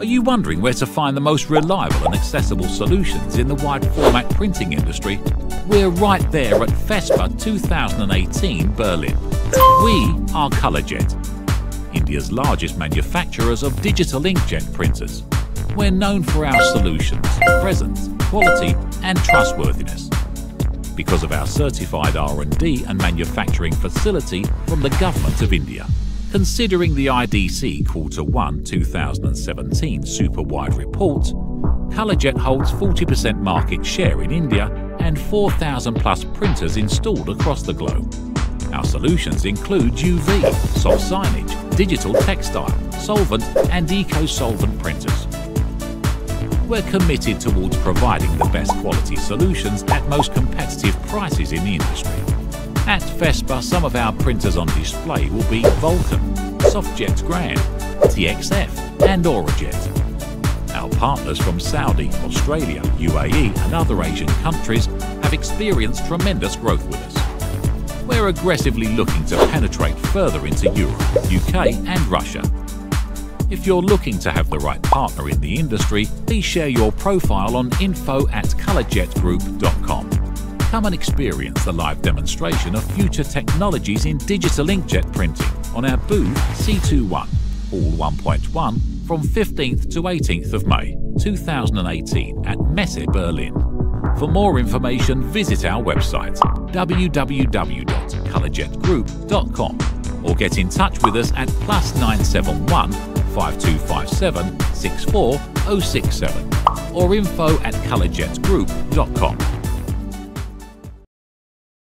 Are you wondering where to find the most reliable and accessible solutions in the wide format printing industry? We're right there at FESPA 2018 Berlin. We are ColorJet, India's largest manufacturers of digital inkjet printers. We're known for our solutions, presence, quality and trustworthiness. Because of our certified R&D and manufacturing facility from the Government of India. Considering the IDC Quarter 1 2017 Super Wide Report, ColorJet holds 40% market share in India and 4,000 plus printers installed across the globe. Our solutions include UV, soft signage, digital textile, solvent and eco-solvent printers. We're committed towards providing the best quality solutions at most competitive prices in the industry. At FESPA, some of our printers on display will be Vulcan, Softjet Grand, TXF and Aurajet. Our partners from Saudi, Australia, UAE and other Asian countries have experienced tremendous growth with us. We're aggressively looking to penetrate further into Europe, UK and Russia. If you're looking to have the right partner in the industry, please share your profile on info at colorjetgroup.com. Come and experience the live demonstration of future technologies in digital inkjet printing on our booth C21, Hall 1.1 from 15th to 18th of May 2018 at Messe Berlin. For more information, visit our website www.colorjetgroup.com or get in touch with us at plus 971 5257 64067 or info at colorjetgroup.com.